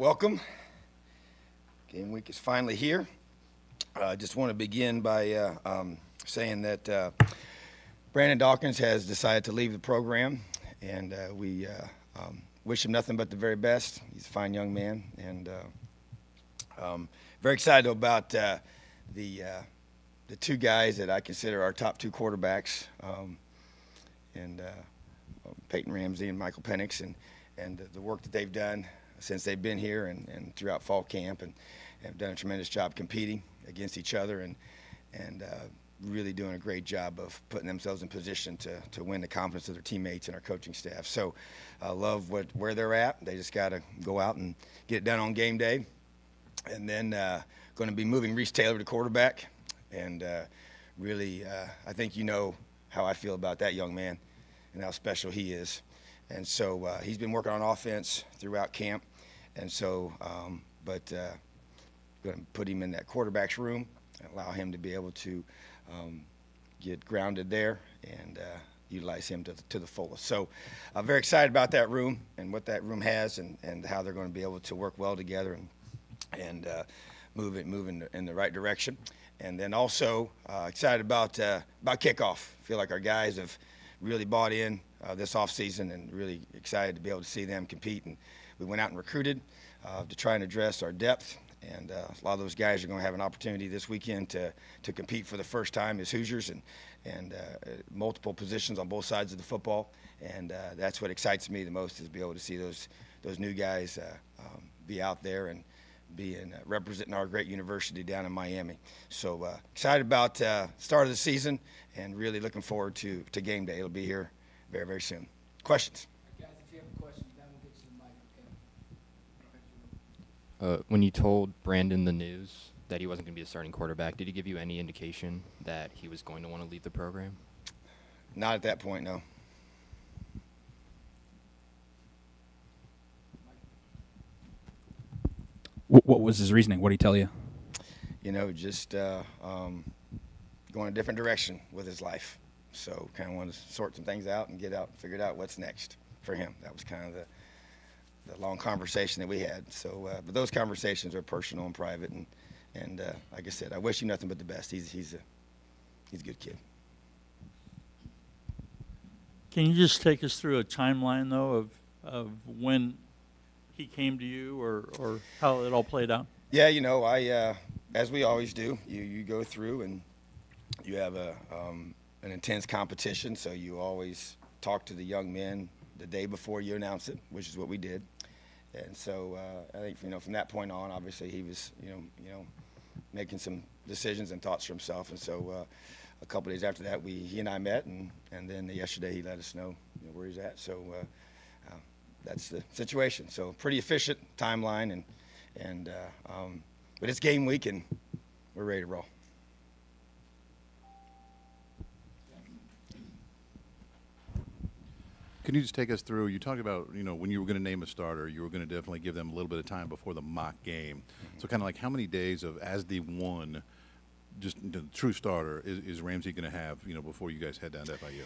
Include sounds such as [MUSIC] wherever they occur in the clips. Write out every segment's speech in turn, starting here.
welcome. Game week is finally here. I uh, just want to begin by uh, um, saying that uh, Brandon Dawkins has decided to leave the program, and uh, we uh, um, wish him nothing but the very best. He's a fine young man, and uh, um, very excited about the the two guys that I consider our top two quarterbacks, um, and Peyton Ramsey and Michael Penix, and and the work that they've done since they've been here and, and throughout fall camp, and have done a tremendous job competing against each other and and uh, really doing a great job of putting themselves in position to, to win the confidence of their teammates and our coaching staff. So I uh, love what where they're at. They just got to go out and get it done on game day. And then uh, going to be moving Reese Taylor to quarterback. And uh, really, uh, I think you know how I feel about that young man and how special he is. And so uh, he's been working on offense throughout camp. And so, um, but uh, going to put him in that quarterback's room, allow him to be able to um, get grounded there and uh, utilize him to the, to the fullest. So I'm very excited about that room and what that room has and, and how they're going to be able to work well together and, and uh, move it move in the, in the right direction. And then also uh, excited about uh, about kickoff. Feel like our guys have really bought in uh, this offseason and really excited to be able to see them compete. And we went out and recruited uh, to try and address our depth. And uh, a lot of those guys are going to have an opportunity this weekend to, to compete for the first time as Hoosiers and, and uh, multiple positions on both sides of the football. And uh, that's what excites me the most is to be able to see those, those new guys uh, um, be out there and being representing our great university down in Miami. So excited about the start of the season and really looking forward to, to game day. It'll be here very, very soon. Questions? Guys, if you have a question, we'll get you the mic, okay? Uh, when you told Brandon the news that he wasn't going to be a starting quarterback, did he give you any indication that he was going to want to leave the program? Not at that point, no. What was his reasoning? What did he tell you? You know, just uh, um, going a different direction with his life. So kind of wanted to sort some things out and get out and figure out what's next for him. That was kind of the the long conversation that we had. So, uh, but those conversations are personal and private, and and uh, like I said, I wish you nothing but the best. He's he's a he's a good kid. Can you just take us through a timeline though of of when he came to you, or or how it all played out? Yeah, you know, I uh, as we always do, you you go through and you have a um, an intense competition, so you always talk to the young men the day before you announce it, which is what we did. And so uh, I think you know from that point on, obviously he was you know you know making some decisions and thoughts for himself. And so uh, a couple days after that, we he and I met, and and then yesterday he let us know, you know where he's at. So uh, uh that's the situation. So pretty efficient timeline, and and uh, um, but it's game week, and we're ready to roll. Can you just take us through? You talked about, you know, when you were going to name a starter, you were going to definitely give them a little bit of time before the mock game. Mm-hmm. So, kind of like how many days of as the one, just the true starter, is, is Ramsey going to have, you know, before you guys head down to FIU?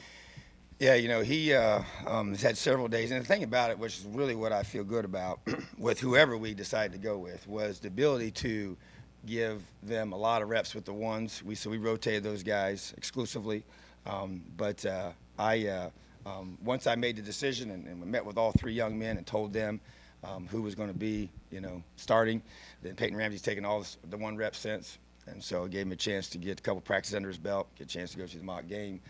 Yeah, you know, he uh, um, has had several days. And the thing about it, which is really what I feel good about [CLEARS THROAT] with whoever we decide to go with, was the ability to give them a lot of reps with the ones. We So we rotated those guys exclusively. Um, but uh, I. Uh, um, once I made the decision and, and, met with all three young men and told them um, who was going to be, you know, starting, then Peyton Ramsey's taken all this, the one rep since, and so it gave him a chance to get a couple practices under his belt, get a chance to go through the mock game,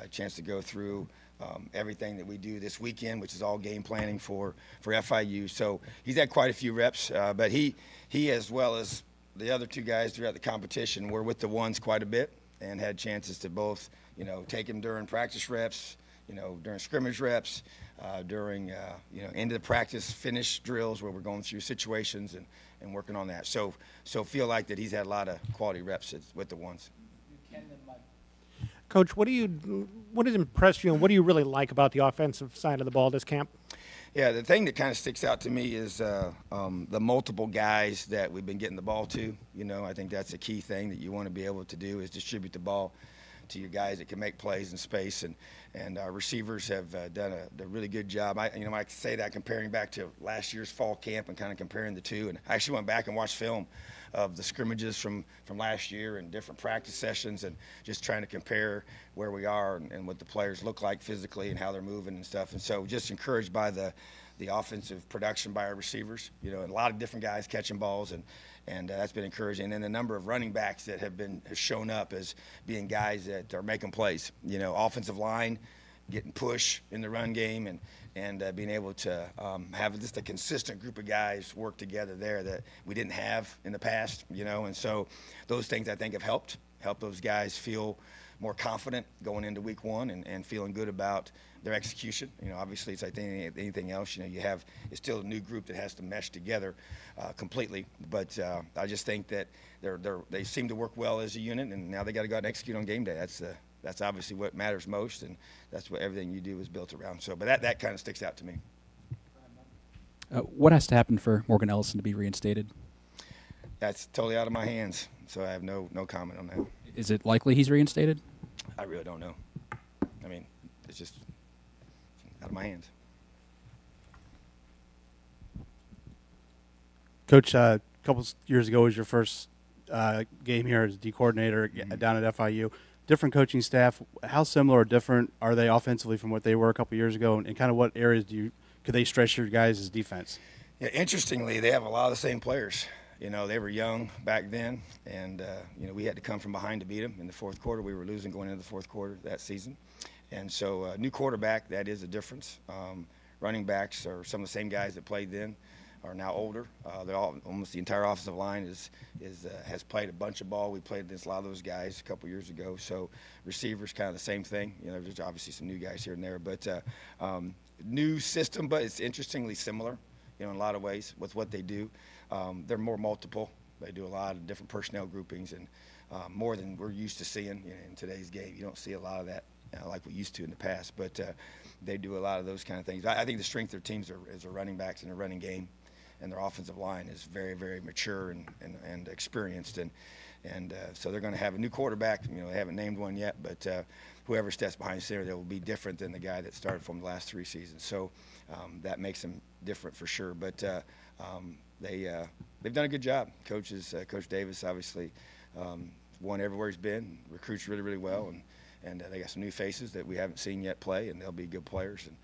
a chance to go through um, everything that we do this weekend, which is all game planning for for FIU. So he's had quite a few reps, uh, but he he as well as the other two guys throughout the competition were with the ones quite a bit and had chances to both, you know, take him during practice reps you know, during scrimmage reps, uh, during, uh, you know, end of the practice finish drills where we're going through situations and, and working on that. So, so feel like that he's had a lot of quality reps with the ones. Coach, what do you, what has impressed you, and what do you really like about the offensive side of the ball this camp? Yeah, the thing that kind of sticks out to me is uh, um, the multiple guys that we've been getting the ball to. You know, I think that's a key thing that you want to be able to do is distribute the ball to your guys that can make plays in space, and and our receivers have uh, done a, a really good job. I you know I say that comparing back to last year's fall camp and kind of comparing the two, and I actually went back and watched film of the scrimmages from from last year and different practice sessions, and just trying to compare where we are and, and what the players look like physically and how they're moving and stuff. And so just encouraged by the the offensive production by our receivers, you know, and a lot of different guys catching balls, and and uh, that's been encouraging. And the number of running backs that have been have shown up as being guys that are making plays, you know, offensive line getting push in the run game and and uh, being able to um, have just a consistent group of guys work together there that we didn't have in the past, you know, and so those things I think have helped help those guys feel more confident going into week one and, and feeling good about their execution. You know, obviously it's like any, anything else. You know, you have it's still a new group that has to mesh together uh, completely. But uh, I just think that they're, they're they seem to work well as a unit, and now they got to go out and execute on game day. That's the that's obviously what matters most, and that's what everything you do is built around. So, but that that kind of sticks out to me. Uh, what has to happen for Morgan Ellison to be reinstated? That's totally out of my hands. So I have no no comment on that. Is it likely he's reinstated? I really don't know. I mean, it's just out of my hands. Coach, uh, a couple years ago was your first uh, game here as D coordinator uh, down at FIU. Different coaching staff. How similar or different are they offensively from what they were a couple years ago? And, and kind of what areas do you could they stress your guys' defense? Yeah, interestingly, they have a lot of the same players. You know, they were young back then, and uh, you know we had to come from behind to beat them in the fourth quarter. We were losing going into the fourth quarter that season, and so uh, new quarterback that is a difference. Um, running backs are some of the same guys that played then, are now older. Uh, they're all almost the entire offensive line is is uh, has played a bunch of ball. We played against a lot of those guys a couple years ago. So receivers kind of the same thing. You know, there's obviously some new guys here and there, but uh, um, new system, but it's interestingly similar. You know, in a lot of ways with what they do. Um, they're more multiple. They do a lot of different personnel groupings and um, more than we're used to seeing you know, in today's game. You don't see a lot of that uh, like we used to in the past, but uh, they do a lot of those kind of things. I, I think the strength of their teams are, is their running backs and their running game, and their offensive line is very, very mature and, and, and experienced. And and uh, so they're going to have a new quarterback. You know, they haven't named one yet, but uh, whoever steps behind center, they will be different than the guy that started from the last three seasons. So um, that makes them different for sure. But uh, um, they uh, they've done a good job. Coaches, uh, Coach Davis, obviously um, won everywhere he's been. Recruits really, really well, and and uh, they got some new faces that we haven't seen yet play, and they'll be good players. And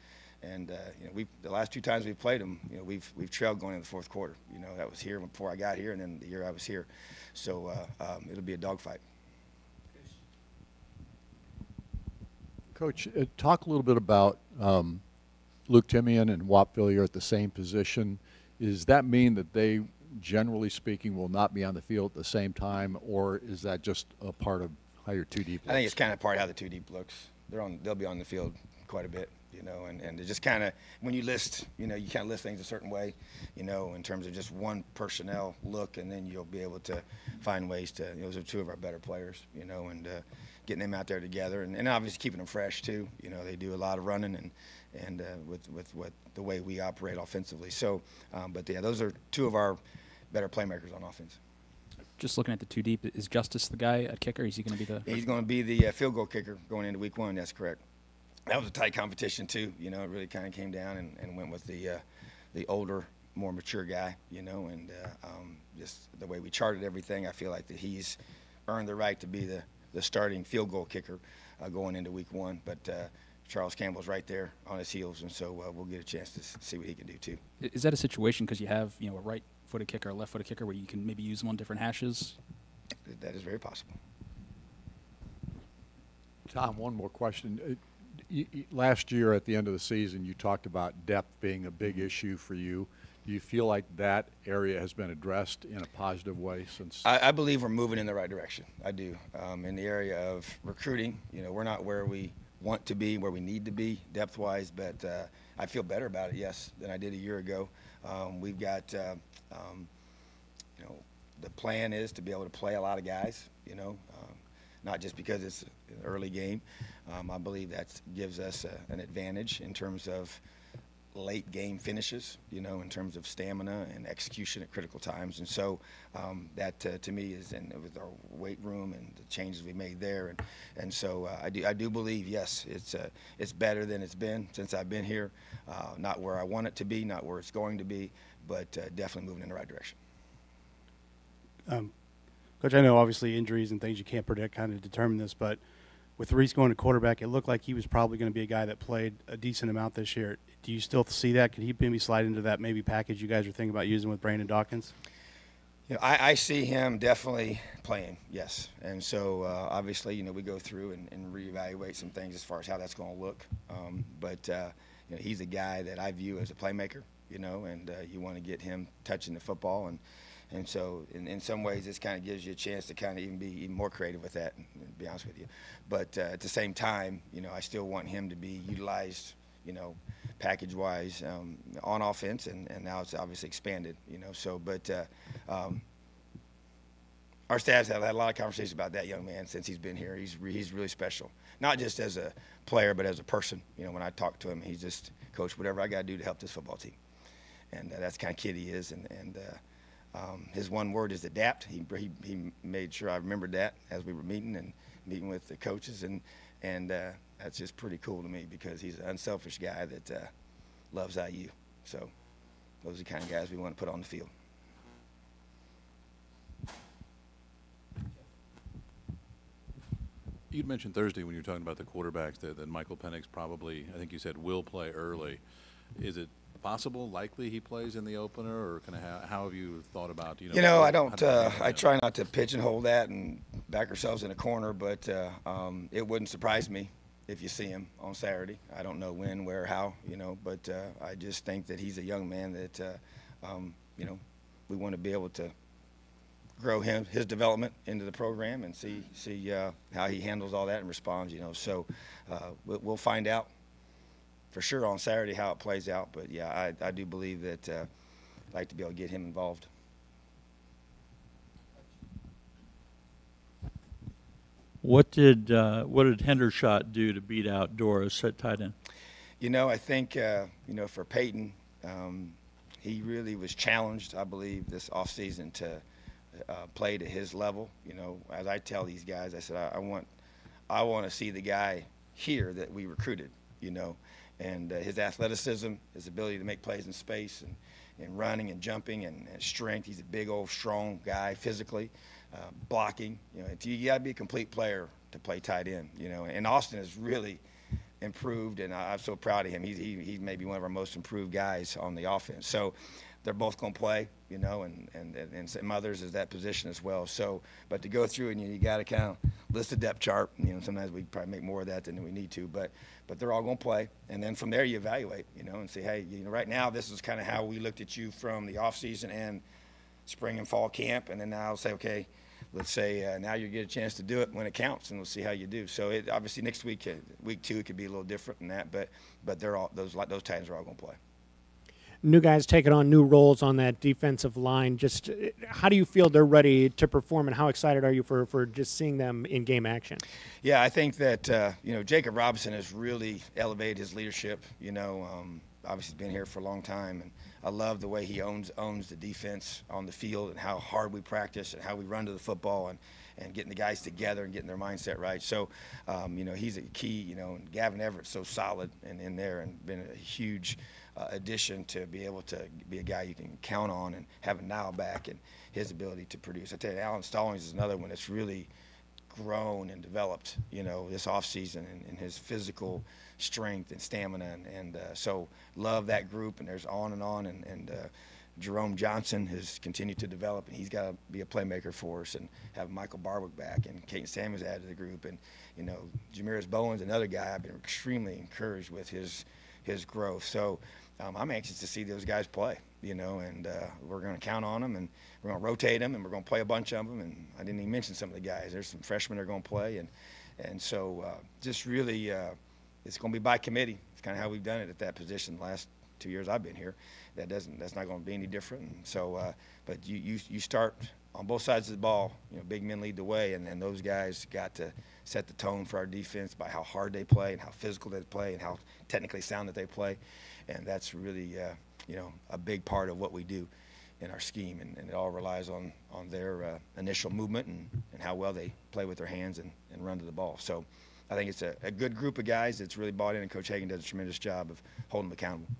and uh, you know, we the last two times we've played them, you know, we've we've trailed going into the fourth quarter. You know, that was here before I got here, and then the year I was here. So uh, um, it'll be a dogfight. Coach, uh, talk a little bit about um, Luke Timian and Whop Philyor at the same position. Does that mean that they, generally speaking, will not be on the field at the same time, or is that just a part of how your two deep? Looks? I think it's kind of part of how the two deep looks. They're on. They'll be on the field quite a bit, you know, and and it just kind of when you list, you know, you kind of list things a certain way, you know, in terms of just one personnel look, and then you'll be able to find ways to. You know, those are two of our better players, you know, and uh, getting them out there together, and, and obviously keeping them fresh too. You know, they do a lot of running and and uh, with with what the way we operate offensively. So, um, but yeah, those are two of our better playmakers on offense. Just looking at the two deep, is Justus the guy at kicker? Is he going to be the? He's going to be the uh, field goal kicker going into week one. That's correct. That was a tight competition too. You know, it really kind of came down and, and went with the uh, the older, more mature guy. You know, and uh, um, just the way we charted everything, I feel like that he's earned the right to be the, the starting field goal kicker uh, going into week one. But uh, Charles Campbell's right there on his heels, and so uh, we'll get a chance to see what he can do too. Is that a situation because you have you know a right-footed kicker, a left-footed kicker, where you can maybe use them on different hashes? That is very possible. Tom, one more question. Uh, y- y- Last year, at the end of the season, you talked about depth being a big issue for you. Do you feel like that area has been addressed in a positive way since? I, I believe we're moving in the right direction. I do. Um, in the area of recruiting, you know, we're not where we want to be, where we need to be depth wise, but uh, I feel better about it, yes, than I did a year ago. Um, we've got, uh, um, you know, the plan is to be able to play a lot of guys, you know, um, not just because it's an early game. Um, I believe that gives us a, an advantage in terms of late game finishes, you know, in terms of stamina and execution at critical times. And so um, that uh, to me is, and with our weight room and the changes we made there, and and so uh, I do I do believe yes, it's uh, it's better than it's been since I've been here. Uh, not where I want it to be, not where it's going to be, but uh, definitely moving in the right direction. Coach, I know obviously injuries and things you can't predict kind of determine this, but with Reese going to quarterback, it looked like he was probably going to be a guy that played a decent amount this year. Do you still see that? Could he maybe slide into that maybe package you guys are thinking about using with Brandon Dawkins? You know, I, I see him definitely playing, yes. And so uh, obviously, you know, we go through and, and reevaluate some things as far as how that's going to look. Um, but uh, you know, he's a guy that I view as a playmaker, you know, and uh, you want to get him touching the football. And, and so in, in some ways, this kind of gives you a chance to kind of even be even more creative with that, to be honest with you. But uh, at the same time, you know, I still want him to be utilized, you know, package-wise um, on offense, and, and now it's obviously expanded, you know. So, but uh, um, our staffs have had a lot of conversations about that young man since he's been here. He's re- he's really special, not just as a player, but as a person. You know, when I talk to him, he's just coach whatever I got to do to help this football team, and uh, that's kind of kid he is. And and uh, um, his one word is adapt. He, he he made sure I remembered that as we were meeting and meeting with the coaches, and and uh, that's just pretty cool to me because he's an unselfish guy that uh, loves IU. So those are the kind of guys we want to put on the field. You'd mentioned Thursday when you were talking about the quarterbacks that, that Michael Penix probably, I think you said, will play early. Is it possible, likely he plays in the opener, or kind of how, how have you thought about, you know? You know, I don't. Uh, I try not to pigeonhole that and back ourselves in a corner, but uh, um, it wouldn't surprise me if you see him on Saturday. I don't know when, where, how, you know, but uh, I just think that he's a young man that, uh, um, you know, we want to be able to grow him his development into the program and see see uh, how he handles all that and responds. You know, so uh, we'll, we'll find out for sure on Saturday how it plays out. But yeah, I, I do believe that uh, I'd like to be able to get him involved. What did uh, what did Hendershot do to beat out Dorris at tight end? You know, I think uh, you know for Peyton, um, he really was challenged. I believe this offseason to uh, play to his level. You know, as I tell these guys, I said I, I want I want to see the guy here that we recruited. You know, and uh, his athleticism, his ability to make plays in space, and and running and jumping and, and strength. He's a big old strong guy physically, uh, blocking. You know, you got to be a complete player to play tight end. You know, and Austin is really improved, and I- I'm so proud of him. He's he, he's maybe one of our most improved guys on the offense. So they're both going to play, you know, and and and, some others is that position as well. So, but to go through and you, you got to kind of list a depth chart. You know, sometimes we probably make more of that than we need to, but but they're all going to play, and then from there you evaluate, you know, and say, hey, you know, right now this is kind of how we looked at you from the off season and spring and fall camp, and then now I'll say, okay, let's say uh, now you get a chance to do it when it counts, and we'll see how you do. So it, obviously next week, uh, week two, it could be a little different than that, but but they're all those those tight ends are all going to play. New guys taking on new roles on that defensive line. Just uh, how do you feel they're ready to perform, and how excited are you for, for just seeing them in game action? Yeah, I think that uh, you know Jacob Robinson has really elevated his leadership. You know, um, obviously he's been here for a long time, and I love the way he owns owns the defense on the field and how hard we practice and how we run to the football and and getting the guys together and getting their mindset right. So, um, you know, he's a key. You know, and Gavin Everett's so solid and in there and been a huge uh, addition to be able to be a guy you can count on and having Nile back and his ability to produce. I tell you, Allen Stallings is another one that's really grown and developed, you know, this offseason and, and his physical strength and stamina. And, and uh, so love that group. And there's on and on. And, and uh, Jerome Johnson has continued to develop, and he's got to be a playmaker for us. And have Michael Barwick back and Caden Samuels added to the group. And, you know, Jamiris Bowen's another guy I've been extremely encouraged with his, his growth. So um, I'm anxious to see those guys play, you know, and uh, we're going to count on them and we're going to rotate them and we're going to play a bunch of them. And I didn't even mention some of the guys. There's some freshmen that are going to play, and and so uh, just really, uh, it's going to be by committee. It's kind of how we've done it at that position the last two years I've been here. That doesn't that's not going to be any different. And so, uh, but you, you you start on both sides of the ball, you know, big men lead the way, and, then those guys got to set the tone for our defense by how hard they play and how physical they play and how technically sound that they play, and that's really, uh, you know, a big part of what we do in our scheme, and, and it all relies on on their uh, initial movement and, and how well they play with their hands and, and run to the ball. So. I think it's a, a good group of guys that's really bought in, and Coach Hagen does a tremendous job of holding them accountable.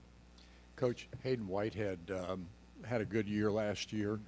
Coach Haydon Whitehead um, had a good year last year.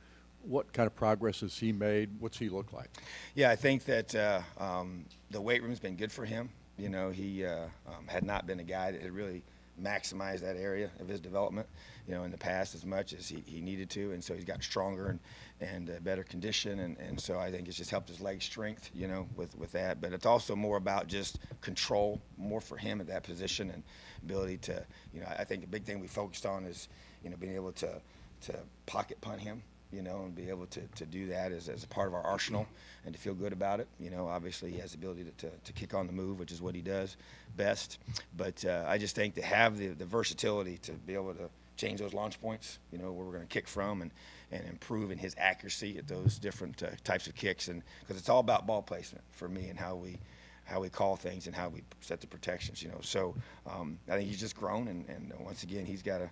What kind of progress has he made? What's he look like? Yeah, I think that uh, um, the weight room's been good for him. You know, he uh, um, had not been a guy that had really maximized that area of his development, you know, in the past as much as he, he needed to, and so he's got stronger and and uh, better condition, and, and so I think it's just helped his leg strength, you know, with with that. But it's also more about just control, more for him at that position and ability to, you know, I think the big thing we focused on is, you know, being able to to pocket punt him, you know, and be able to, to do that as, as a part of our arsenal and to feel good about it. You know, obviously he has the ability to, to, to kick on the move, which is what he does best. But uh, I just think to have the, the versatility to be able to change those launch points, you know, where we're going to kick from and, and improve in his accuracy at those different uh, types of kicks. And because it's all about ball placement for me and how we how we call things and how we set the protections, you know. So um, I think he's just grown, and, and once again, he's got to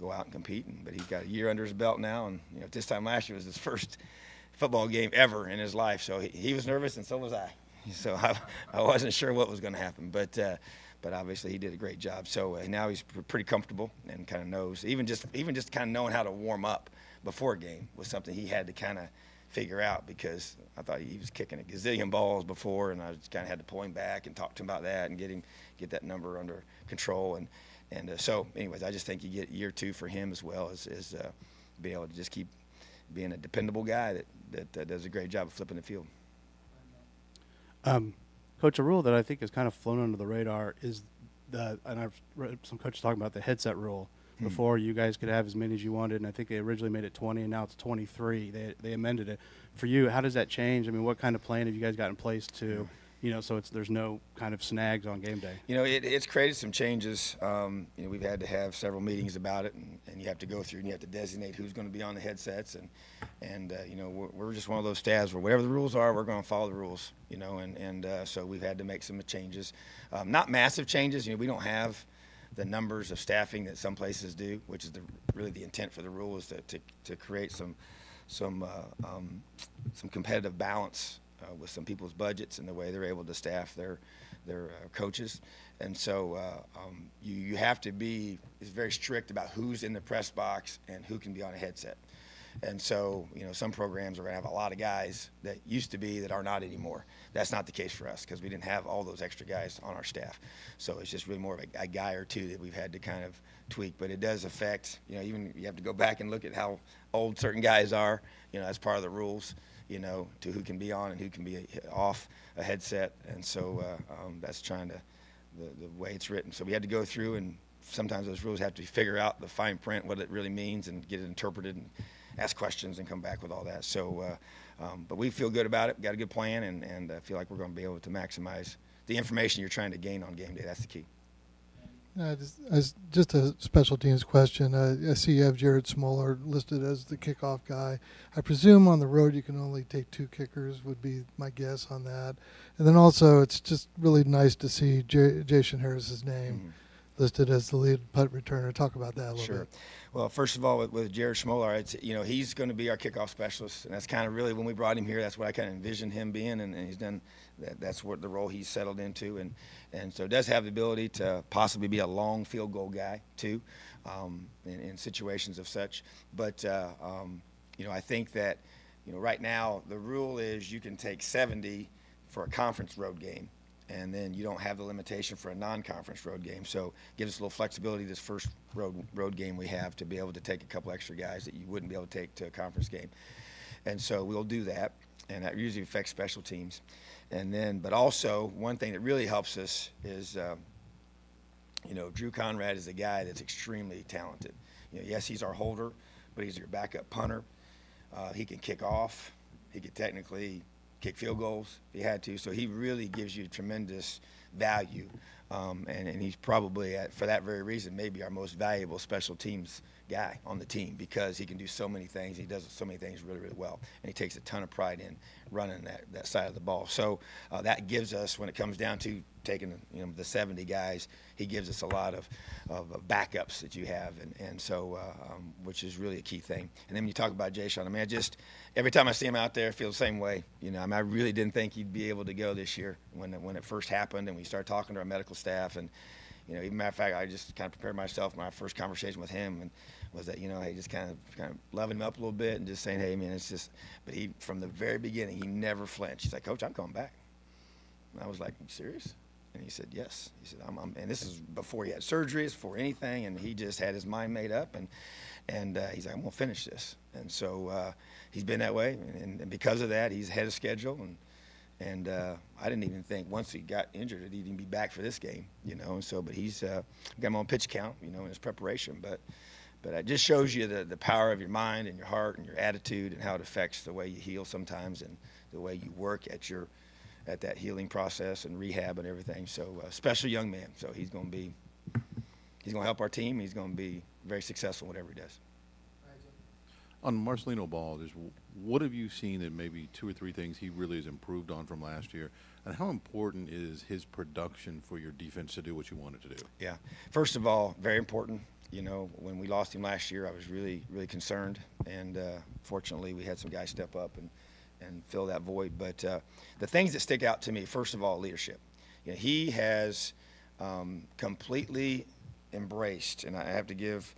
go out and compete. And, but he's got a year under his belt now, and you know, this time last year was his first [LAUGHS] football game ever in his life. So he, he was nervous, and so was I. [LAUGHS] So I, I wasn't sure what was going to happen, but uh, but obviously he did a great job. So uh, now he's pr- pretty comfortable and kind of knows even just even just kind of knowing how to warm up before a game was something he had to kind of figure out because I thought he was kicking a gazillion balls before, and I just kind of had to pull him back and talk to him about that and get him get that number under control. And and uh, so, anyways, I just think you get year two for him as well as as uh, be able to just keep being a dependable guy that that uh, does a great job of flipping the field. Um, Coach, a rule that I think has kind of flown under the radar is the, and I've read some coaches talking about the headset rule. Hmm. Before you guys could have as many as you wanted, and I think they originally made it 20, and now it's 23. They they amended it. For you, how does that change? I mean, what kind of plan have you guys got in place to, you know, so it's there's no kind of snags on game day? You know, it, it's created some changes. Um, you know, we've had to have several meetings about it, and, and you have to go through and you have to designate who's going to be on the headsets, and and uh, you know, we're, we're just one of those staffs where whatever the rules are, we're going to follow the rules. You know, and and uh, so we've had to make some changes, um, not massive changes. You know, we don't have the numbers of staffing that some places do, which is the, really the intent for the rule is to, to, to create some some uh, um, some competitive balance uh, with some people's budgets and the way they're able to staff their their uh, coaches. And so uh, um, you you have to be is very strict about who's in the press box and who can be on a headset. And so, you know, some programs are going to have a lot of guys that used to be that are not anymore. That's not the case for us because we didn't have all those extra guys on our staff. So it's just really more of a, a guy or two that we've had to kind of tweak. But it does affect, you know, even you have to go back and look at how old certain guys are, you know, as part of the rules, you know, to who can be on and who can be off a headset. And so uh, um, that's trying to, the, the way it's written. So we had to go through and sometimes those rules have to figure out the fine print, what it really means, and get it interpreted and ask questions and come back with all that. So, uh, um, but we feel good about it. Got a good plan, and and uh, feel like we're going to be able to maximize the information you're trying to gain on game day. That's the key. Uh, just, as just a special teams question, uh, I see you have Jared Smolar listed as the kickoff guy. I presume on the road you can only take two kickers. Would be my guess on that. And then also, it's just really nice to see J- Jason Harris's name Mhm. listed as the lead punt returner. Talk about that a little Sure. bit. Well, first of all, with, with Jared Smolar, it's, you know, he's going to be our kickoff specialist, and that's kind of really when we brought him here. That's what I kind of envisioned him being, and, and he's done. That, that's what the role he's settled into, and and so does have the ability to possibly be a long field goal guy too, um, in, in situations of such. But uh, um, you know, I think that you know right now the rule is you can take 70 for a conference road game, and then you don't have the limitation for a non-conference road game. So gives us a little flexibility this first road road game we have to be able to take a couple extra guys that you wouldn't be able to take to a conference game. And so we'll do that, and that usually affects special teams. And then, but also one thing that really helps us is, um, you know, Drew Conrad is a guy that's extremely talented. You know, yes, he's our holder, but he's your backup punter. Uh, he can kick off. He could technically kick field goals if he had to. So he really gives you tremendous value Um, and, and he's probably, at, for that very reason, maybe our most valuable special teams guy on the team because he can do so many things. He does so many things really, really well. And he takes a ton of pride in running that, that side of the ball. So uh, that gives us, when it comes down to taking you know, the 70 guys, he gives us a lot of, of backups that you have. And, and so, uh, um, which is really a key thing. And then when you talk about J-Shun, I mean, I just, every time I see him out there, I feel the same way. You know, I mean, I really didn't think he'd be able to go this year when when it first happened. And we started talking to our medical staff and, you know, even matter of fact, I just kind of prepared myself. My first conversation with him and was that you know, hey, just kind of kind of loving him up a little bit and just saying, hey, man, it's just. But he, from the very beginning, he never flinched. He's like, Coach, I'm coming back. And I was like, you serious? And he said, yes. He said, I'm, I'm and this is before he had surgeries, before anything, and he just had his mind made up, and and uh, he's like, I'm gonna finish this. And so uh, he's been that way, and, and because of that, he's ahead of schedule, and and uh, I didn't even think once he got injured he'd even be back for this game, you know. And so, but he's uh, got him on pitch count, you know, in his preparation. But but it just shows you the, the power of your mind and your heart and your attitude and how it affects the way you heal sometimes and the way you work at your at that healing process and rehab and everything. So uh, special young man. So he's going to be he's going to help our team. He's going to be very successful whatever he does. On Marcelino Ball, just what have you seen that maybe two or three things he really has improved on from last year? And how important is his production for your defense to do what you want it to do? Yeah. First of all, very important. You know, when we lost him last year, I was really, really concerned, and uh, fortunately, we had some guys step up and and fill that void. But uh, the things that stick out to me, first of all, leadership. You know, he has um, completely embraced, and I have to give,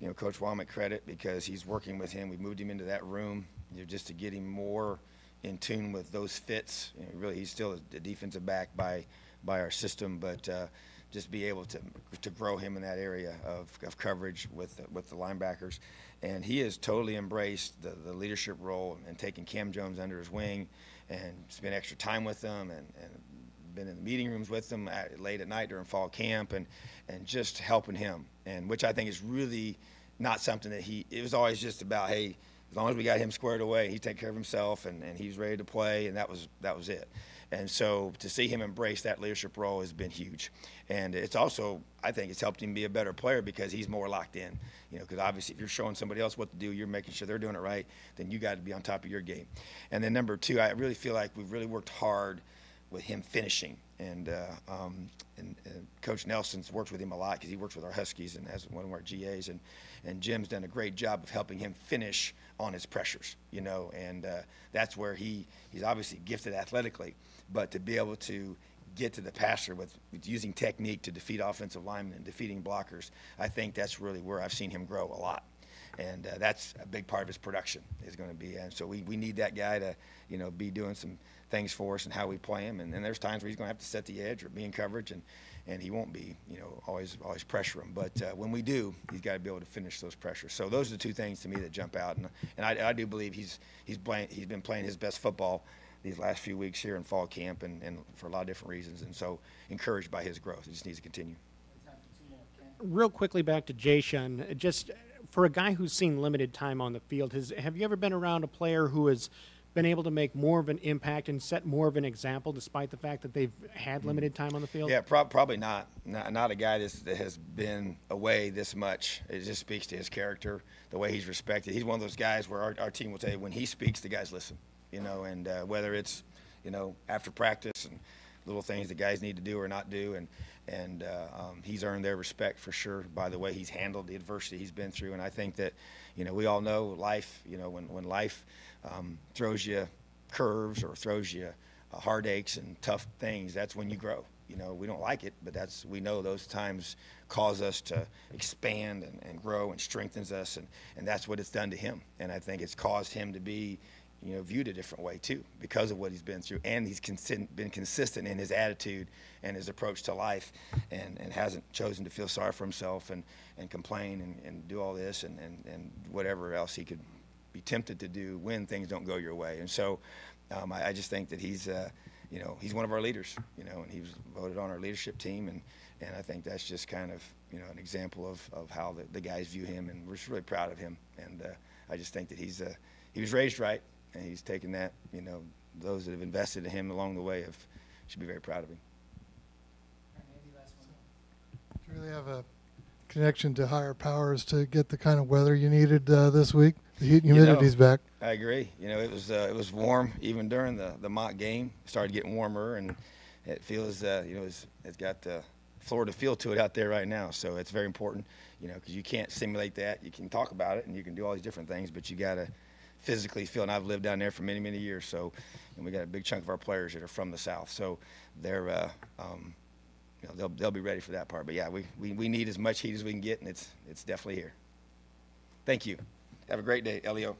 you know, Coach Wommack credit because he's working with him. We moved him into that room, you know, just to get him more in tune with those fits. You know, really, he's still a defensive back by by our system, but uh, just be able to to grow him in that area of, of coverage with the, with the linebackers, and he has totally embraced the, the leadership role and taking Cam Jones under his wing, and spent extra time with them and, and been in the meeting rooms with them at, late at night during fall camp and and just helping him, and which I think is really not something that he. It was always just about hey. As long as we got him squared away, he take care of himself, and, and he's ready to play, and that was that was it. And so to see him embrace that leadership role has been huge. And it's also, I think, it's helped him be a better player because he's more locked in. You know, because obviously if you're showing somebody else what to do, you're making sure they're doing it right, then you got to be on top of your game. And then number two, I really feel like we've really worked hard with him finishing. And, uh, um, and, and Coach Nelson's worked with him a lot because he works with our Huskies and has one of our GAs. And, and Jim's done a great job of helping him finish on his pressures, you know, and uh, that's where he, he's obviously gifted athletically, but to be able to get to the passer with, with using technique to defeat offensive linemen and defeating blockers, I think that's really where I've seen him grow a lot. And uh, that's a big part of his production is going to be. And so we, we need that guy to, you know, be doing some things for us and how we play him. And, and there's times where he's going to have to set the edge or be in coverage, and, and he won't be, you know, always always pressure him. But uh, when we do, he's got to be able to finish those pressures. So those are the two things to me that jump out. And, and I, I do believe he's he's playing he's been playing his best football these last few weeks here in fall camp, and, and for a lot of different reasons. And so encouraged by his growth. He just needs to continue. Real quickly back to J-Shun, just for a guy who's seen limited time on the field, has have you ever been around a player who has been able to make more of an impact and set more of an example, despite the fact that they've had limited time on the field? Yeah, prob- probably not. not. Not a guy that's, that has been away this much. It just speaks to his character, the way he's respected. He's one of those guys where our, our team will tell you when he speaks, the guys listen. You know, and uh, whether it's you know after practice and little things the guys need to do or not do, and and uh, um, he's earned their respect for sure by the way he's handled the adversity he's been through. And I think that you know we all know life. You know, when when life um, throws you curves or throws you uh, heartaches and tough things, that's when you grow. You know, we don't like it, but that's we know those times cause us to expand and, and grow and strengthens us, and, and that's what it's done to him. And I think it's caused him to be, you know, viewed a different way too because of what he's been through, and he's consi- been consistent in his attitude and his approach to life, and, and hasn't chosen to feel sorry for himself and, and complain and, and do all this and, and, and whatever else he could be tempted to do when things don't go your way. And so um, I, I just think that he's, uh, you know, he's one of our leaders, you know, and he was voted on our leadership team. And, and I think that's just kind of, you know, an example of, of how the, the guys view him. And we're just really proud of him. And uh, I just think that he's, uh, he was raised right, and he's taken that, you know, those that have invested in him along the way have, should be very proud of him. Andy, last They have a connection to higher powers to get the kind of weather you needed uh, this week. The heat and You know, humidity's back. I agree. You know, it was uh, it was warm even during the the mock game. It started getting warmer, and it feels uh, you know it's, it's got the Florida feel to it out there right now. So it's very important. You know, because you can't simulate that. You can talk about it and you can do all these different things, but you got to physically feel. And I've lived down there for many many years. So, and we got a big chunk of our players that are from the South. So they're uh, um, you know, they'll they'll be ready for that part. But yeah, we, we, we need as much heat as we can get, and it's it's definitely here. Thank you. Have a great day, Elio.